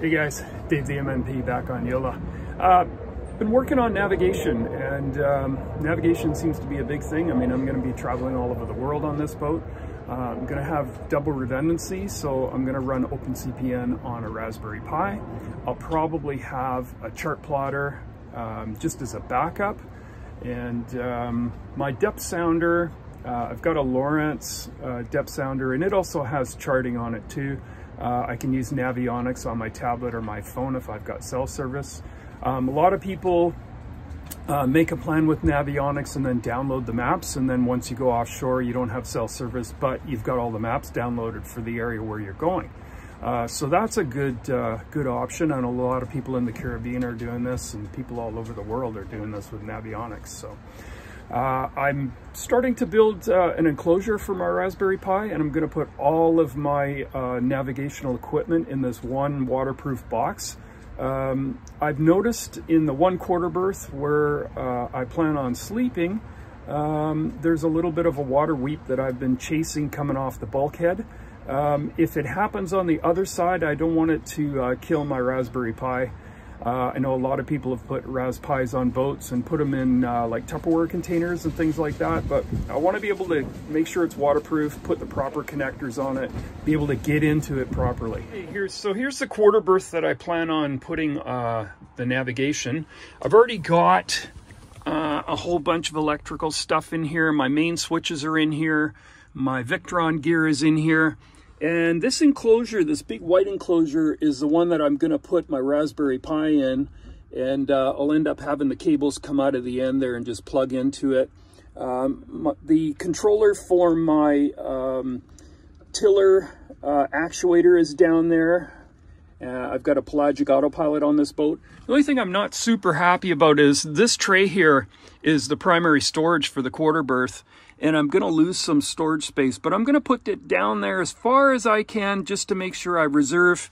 Hey guys, Dave the MMP back on Yola. Uh, been working on navigation and um, navigation seems to be a big thing. I mean, I'm gonna be traveling all over the world on this boat. Uh, I'm gonna have double redundancy, so I'm gonna run OpenCPN on a Raspberry Pi. I'll probably have a chart plotter um, just as a backup. And um, my depth sounder, uh, I've got a Lowrance uh, depth sounder and it also has charting on it too. Uh, I can use Navionics on my tablet or my phone if I've got cell service. Um, a lot of people uh, make a plan with Navionics and then download the maps. And then once you go offshore, you don't have cell service, but you've got all the maps downloaded for the area where you're going. Uh, so that's a good uh, good option. And a lot of people in the Caribbean are doing this and people all over the world are doing this with Navionics. So uh, I'm starting to build uh, an enclosure for my Raspberry Pi and I'm going to put all of my uh, navigational equipment in this one waterproof box. Um, I've noticed in the one quarter berth where uh, I plan on sleeping, um, there's a little bit of a water weep that I've been chasing coming off the bulkhead. Um, if it happens on the other side, I don't want it to uh, kill my Raspberry Pi. Uh, I know a lot of people have put Raspberries on boats and put them in uh, like Tupperware containers and things like that, but I want to be able to make sure it's waterproof, put the proper connectors on it, be able to get into it properly. Here's, so here's the quarter berth that I plan on putting uh, the navigation. I've already got uh, a whole bunch of electrical stuff in here. My main switches are in here. My Victron gear is in here. And this enclosure, this big white enclosure, is the one that I'm going to put my Raspberry Pi in. And uh, I'll end up having the cables come out of the end there and just plug into it. Um, my, the controller for my um, tiller uh, actuator is down there. Uh, I've got a pelagic autopilot on this boat. The only thing I'm not super happy about is this tray here is the primary storage for the quarter berth and I'm going to lose some storage space, but I'm going to put it down there as far as I can just to make sure I reserve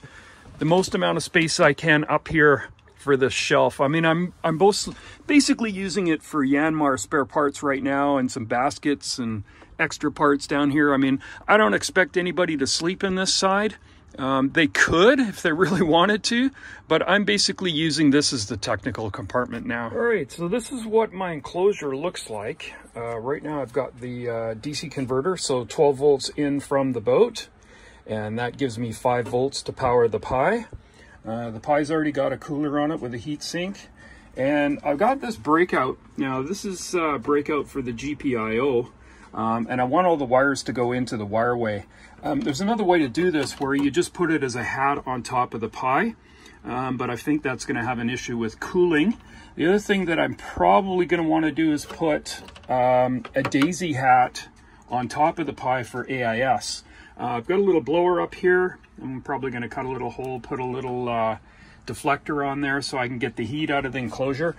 the most amount of space I can up here for this shelf. I mean, I'm I'm both basically using it for Yanmar spare parts right now and some baskets and extra parts down here. I mean, I don't expect anybody to sleep in this side. Um, they could if they really wanted to, but I'm basically using this as the technical compartment now. All right, so this is what my enclosure looks like. Uh, right now I've got the uh, DC converter, so 12 volts in from the boat, and that gives me 5 volts to power the Pi. Uh, the Pi's already got a cooler on it with a heat sink, and I've got this breakout. Now this is uh, breakout for the GPIO, um, and I want all the wires to go into the wireway. Um, there's another way to do this where you just put it as a hat on top of the Pi, um, but I think that's going to have an issue with cooling. The other thing that I'm probably going to want to do is put um, a dAISy hat on top of the Pi for AIS. Uh, I've got a little blower up here. I'm probably going to cut a little hole, put a little uh, deflector on there so I can get the heat out of the enclosure.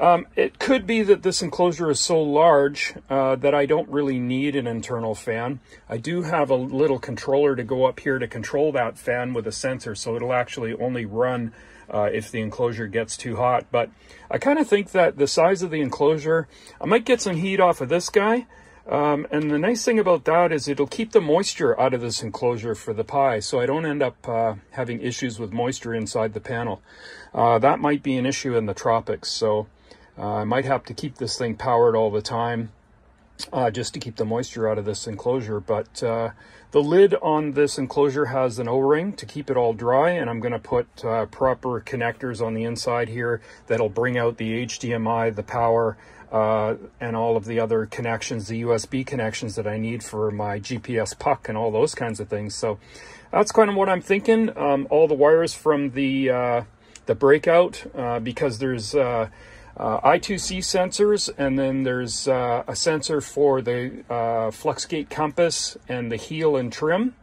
Um, it could be that this enclosure is so large uh, that I don't really need an internal fan. I do have a little controller to go up here to control that fan with a sensor, so it'll actually only run uh, if the enclosure gets too hot. But I kind of think that the size of the enclosure, I might get some heat off of this guy, um, and the nice thing about that is it'll keep the moisture out of this enclosure for the Pi, so I don't end up uh, having issues with moisture inside the panel. Uh, that might be an issue in the tropics, so uh, I might have to keep this thing powered all the time uh, just to keep the moisture out of this enclosure. But uh, the lid on this enclosure has an O-ring to keep it all dry, and I'm going to put uh, proper connectors on the inside here that'll bring out the HDMI, the power, uh, and all of the other connections, the USB connections that I need for my GPS puck and all those kinds of things. So that's kind of what I'm thinking. Um, all the wires from the uh, the breakout uh, because there's uh, uh, I2C sensors and then there's uh, a sensor for the FluxGate compass and the heel and trim.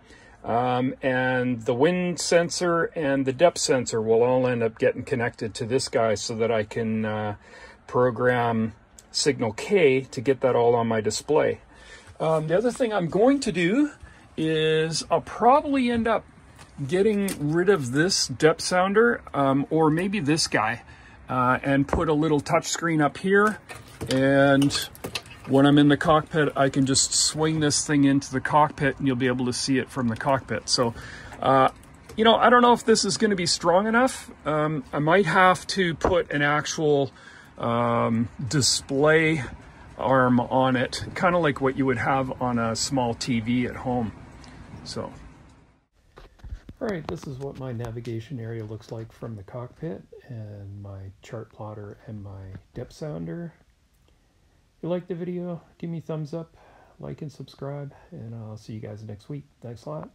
Um, and the wind sensor and the depth sensor will all end up getting connected to this guy so that I can program Signal K to get that all on my display. Um, the other thing I'm going to do is I'll probably end up getting rid of this depth sounder um, or maybe this guy uh, and put a little touch screen up here and when I'm in the cockpit I can just swing this thing into the cockpit and you'll be able to see it from the cockpit so uh, you know, I don't know if this is going to be strong enough. Um, I might have to put an actual um, display arm on it, kind of like what you would have on a small TV at home. So. All right, this is what my navigation area looks like from the cockpit and my chart plotter and my depth sounder. If you like the video, give me a thumbs up, like and subscribe, and I'll see you guys next week. Thanks a lot.